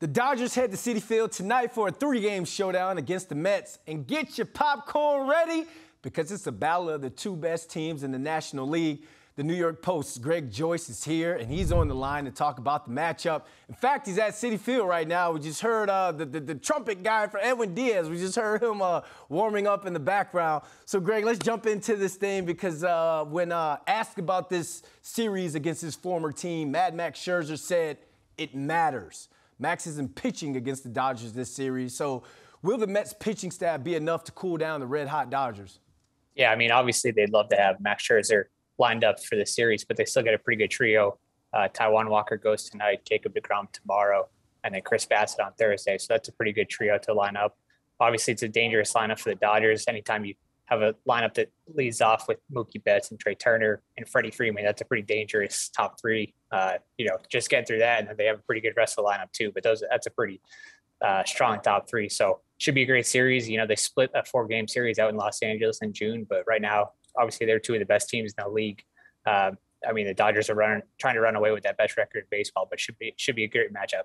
The Dodgers head to Citi Field tonight for a three-game showdown against the Mets. And get your popcorn ready because it's a battle of the two best teams in the National League. The New York Post's Greg Joyce is here, and he's on the line to talk about the matchup. In fact, he's at Citi Field right now. We just heard uh, the, the, the, trumpet guy for Edwin Diaz. We just heard him uh, warming up in the background. So, Greg, let's jump into this thing because uh, when uh, asked about this series against his former team, Mad Max Scherzer said it matters. Max isn't pitching against the Dodgers this series. So, will the Mets pitching staff be enough to cool down the red hot Dodgers? Yeah, I mean, obviously they'd love to have Max Scherzer lined up for the series, but they still get a pretty good trio. Uh, Taijuan Walker goes tonight, Jacob DeGrom tomorrow, and then Chris Bassitt on Thursday. So that's a pretty good trio to line up. Obviously, it's a dangerous lineup for the Dodgers. Anytime you have a lineup that leads off with Mookie Betts and Trea Turner and Freddie Freeman, that's a pretty dangerous top three. Uh, you know, just getting through that, and they have a pretty good rest of the lineup too. But those that's a pretty uh, strong top three. So should be a great series. You know, they split a four game series out in Los Angeles in June, but right now obviously they're two of the best teams in the league. Uh, I mean, the Dodgers are running, trying to run away with that best record in baseball, but should be should be a great matchup.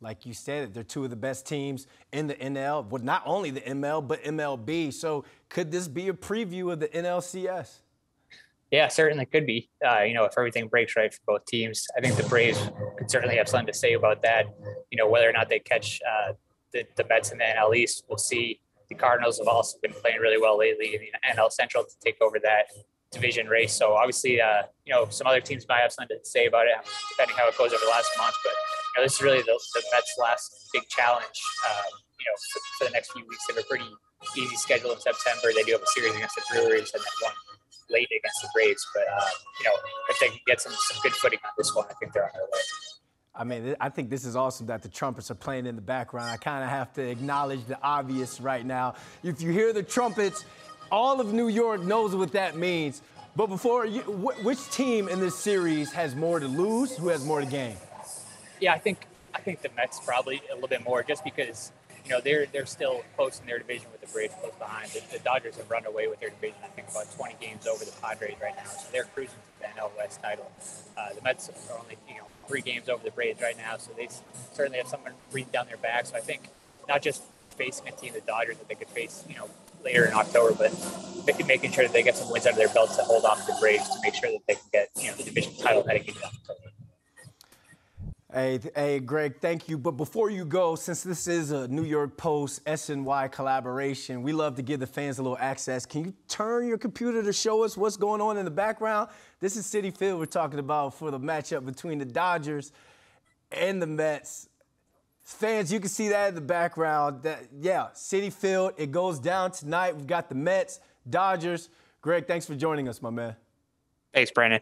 Like you said, they're two of the best teams in the NL. Well, not only the ML, but MLB. So could this be a preview of the NLCS? Yeah, certainly could be. Uh, you know, if everything breaks right for both teams, I think the Braves could certainly have something to say about that. You know, whether or not they catch uh, the, the Mets in the NL East, we'll see the Cardinals have also been playing really well lately in the NL Central to take over that division race. So obviously, uh, you know, some other teams might have something to say about it, depending how it goes over the last month. But know, this is really the, the Mets' last big challenge. Um, you know, for, for, the next few weeks, they have a pretty easy schedule in September. They do have a series against the Brewers and then one late against the Braves. But uh, you know, if they can get some some good footing on this one, I think they're on their way. I mean, I think this is awesome that the trumpets are playing in the background. I kind of have to acknowledge the obvious right now. If you hear the trumpets, all of New York knows what that means. But before you, which team in this series has more to lose? Who has more to gain? Yeah, I think I think the Mets probably a little bit more, just because you know they're they're still close in their division with the Braves close behind. The, the Dodgers have run away with their division. I think about 20 games over the Padres right now, so they're cruising to the NL West title. Uh, the Mets are only you know three games over the Braves right now, so they certainly have someone breathing down their back. So I think not just facing a team, the Dodgers, that they could face, you know, later in October, but making sure that they get some wins under their belts to hold off the Braves to make sure that they can get, you know, the division title heading into. Hey, hey, Greg, thank you. But before you go, since this is a New York Post SNY collaboration, we love to give the fans a little access. Can you turn your computer to show us what's going on in the background? This is Citi Field we're talking about for the matchup between the Dodgers and the Mets. Fans, you can see that in the background. That yeah, Citi Field. It goes down tonight. We've got the Mets, Dodgers. Greg, thanks for joining us, my man. Thanks, Brandon.